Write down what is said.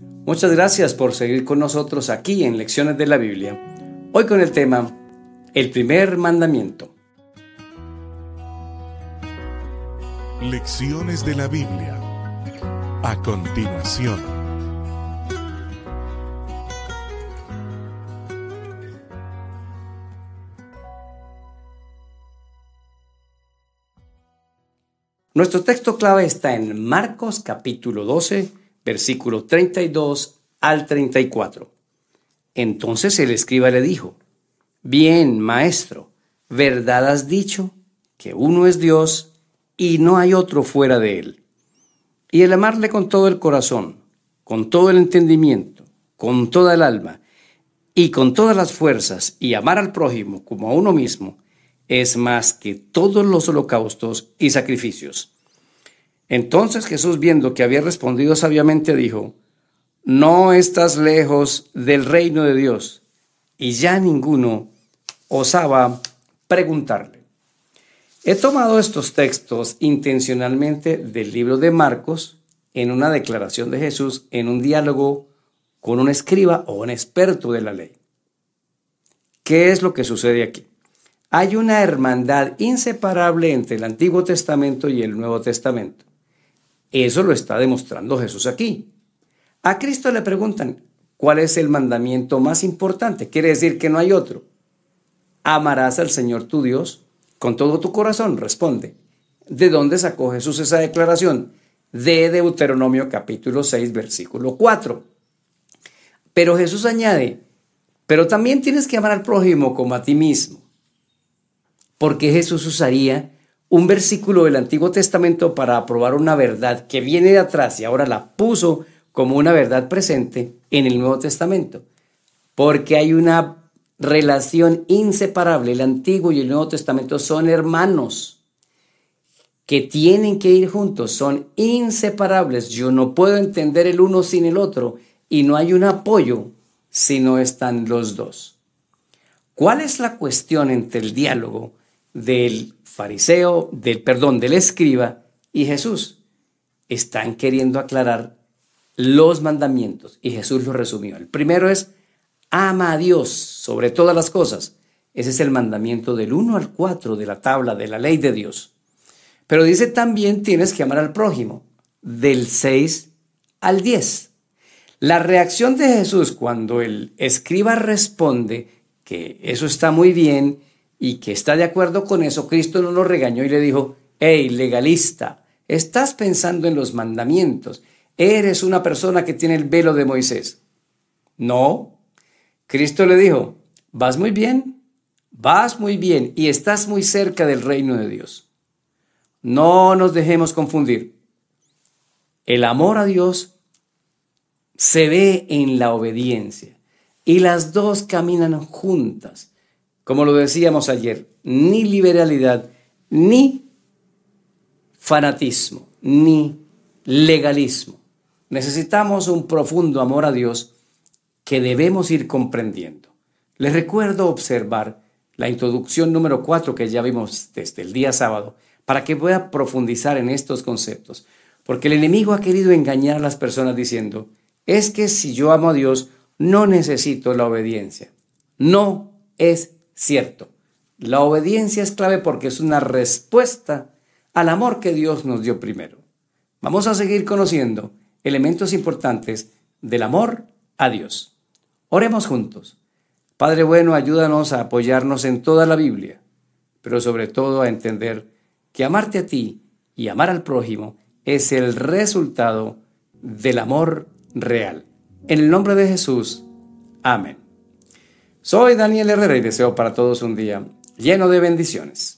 Muchas gracias por seguir con nosotros aquí en Lecciones de la Biblia. Hoy con el tema El primer mandamiento. Lecciones de la Biblia. A continuación. Nuestro texto clave está en Marcos capítulo 12, versículo 32 al 34. Entonces el escriba le dijo, Bien, maestro, ¿verdad has dicho que uno es Dios y no hay otro fuera de él? Y el amarle con todo el corazón, con todo el entendimiento, con toda el alma y con todas las fuerzas y amar al prójimo como a uno mismo, es más que todos los holocaustos y sacrificios. Entonces Jesús, viendo que había respondido sabiamente, dijo, No estás lejos del reino de Dios. Y ya ninguno osaba preguntarle. He tomado estos textos intencionalmente del libro de Marcos en una declaración de Jesús en un diálogo con un escriba o un experto de la ley. ¿Qué es lo que sucede aquí? Hay una hermandad inseparable entre el Antiguo Testamento y el Nuevo Testamento. Eso lo está demostrando Jesús aquí. A Cristo le preguntan, ¿cuál es el mandamiento más importante? Quiere decir que no hay otro. Amarás al Señor tu Dios con todo tu corazón, responde. ¿De dónde sacó Jesús esa declaración? De Deuteronomio capítulo 6, versículo 4. Pero Jesús añade, pero también tienes que amar al prójimo como a ti mismo. Porque Jesús usaría un versículo del Antiguo Testamento para aprobar una verdad que viene de atrás y ahora la puso como una verdad presente en el Nuevo Testamento. Porque hay una relación inseparable. El Antiguo y el Nuevo Testamento son hermanos que tienen que ir juntos, son inseparables. Yo no puedo entender el uno sin el otro y no hay un apoyo si no están los dos. ¿Cuál es la cuestión entre el diálogo del fariseo, del perdón, del escriba y Jesús. Están queriendo aclarar los mandamientos y Jesús lo resumió. El primero es ama a Dios sobre todas las cosas. Ese es el mandamiento del 1 al 4 de la tabla de la ley de Dios. Pero dice también tienes que amar al prójimo, del 6 al 10. La reacción de Jesús cuando el escriba responde que eso está muy bien y que está de acuerdo con eso, Cristo no lo regañó y le dijo, hey, legalista, estás pensando en los mandamientos, eres una persona que tiene el velo de Moisés. No, Cristo le dijo, vas muy bien, vas muy bien y estás muy cerca del reino de Dios. No nos dejemos confundir. El amor a Dios se ve en la obediencia y las dos caminan juntas como lo decíamos ayer, ni liberalidad, ni fanatismo, ni legalismo. Necesitamos un profundo amor a Dios que debemos ir comprendiendo. Les recuerdo observar la introducción número 4 que ya vimos desde el día sábado para que pueda profundizar en estos conceptos. Porque el enemigo ha querido engañar a las personas diciendo, es que si yo amo a Dios, no necesito la obediencia. No es cierto. La obediencia es clave porque es una respuesta al amor que Dios nos dio primero. Vamos a seguir conociendo elementos importantes del amor a Dios. Oremos juntos. Padre bueno, ayúdanos a apoyarnos en toda la Biblia, pero sobre todo a entender que amarte a ti y amar al prójimo es el resultado del amor real. En el nombre de Jesús. Amén. Soy Daniel Herrera y deseo para todos un día lleno de bendiciones.